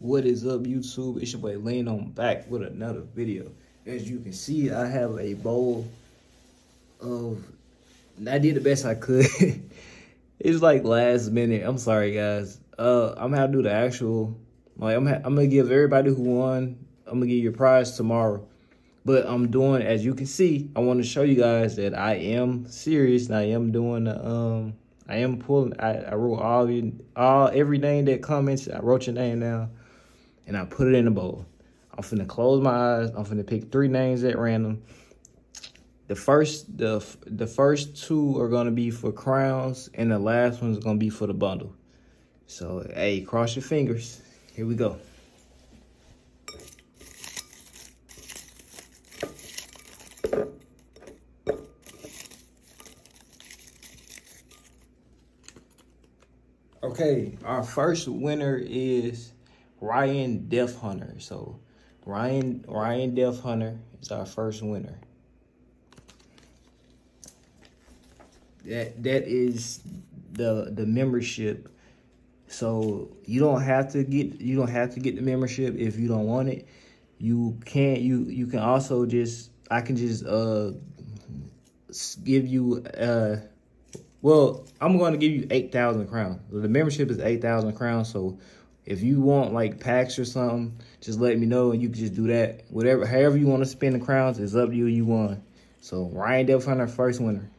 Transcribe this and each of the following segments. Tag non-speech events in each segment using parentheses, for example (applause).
What is up, YouTube? It's your boy Lane on back with another video. As you can see, I have a bowl of. I did the best I could. (laughs) it's like last minute. I'm sorry, guys. Uh, I'm gonna do the actual. Like, I'm, I'm gonna give everybody who won. I'm gonna give you a prize tomorrow. But I'm doing, as you can see, I want to show you guys that I am serious. And I am doing the um. I am pulling. I, I wrote all you all every name that comments. I wrote your name down and I put it in a bowl. I'm finna close my eyes. I'm finna pick three names at random. The first, the the first two are gonna be for crowns, and the last one's gonna be for the bundle. So, hey, cross your fingers. Here we go. Okay, our first winner is Ryan Death Hunter. So Ryan Ryan Death Hunter is our first winner. That that is the the membership. So you don't have to get you don't have to get the membership if you don't want it. You can't you you can also just I can just uh give you uh well I'm going to give you 8,000 crowns. The membership is 8,000 crowns so if you want like packs or something, just let me know and you can just do that. Whatever, however you want to spend the crowns, it's up to you. You won. So Ryan Death Hunter, first winner.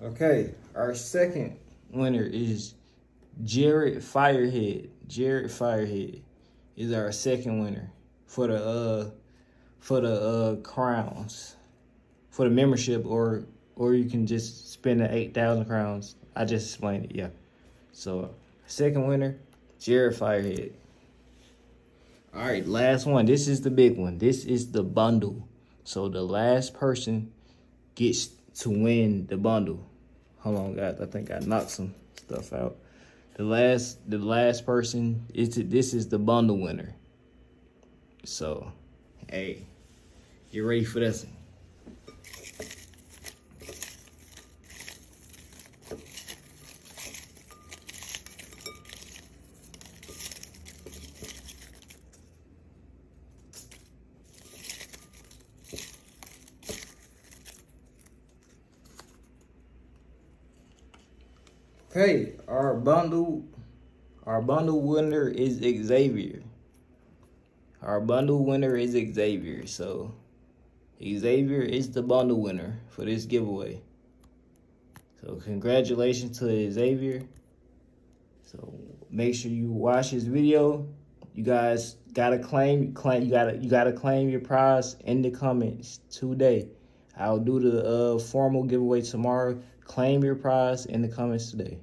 Okay, our second winner is Jared Firehead. Jared Firehead is our second winner for the uh for the uh crowns for the membership or or you can just spend the 8,000 crowns. I just explained it, yeah. So, second winner, Jared Firehead. All right, last one. This is the big one. This is the bundle. So the last person gets to win the bundle. Hold on, guys. I think I knocked some stuff out. The last, the last person is this is the bundle winner. So, hey, get ready for this. Okay, our bundle, our bundle winner is Xavier. Our bundle winner is Xavier. So Xavier is the bundle winner for this giveaway. So congratulations to Xavier. So make sure you watch his video. You guys gotta claim claim you gotta you gotta claim your prize in the comments today. I'll do the uh, formal giveaway tomorrow. Claim your prize in the comments today.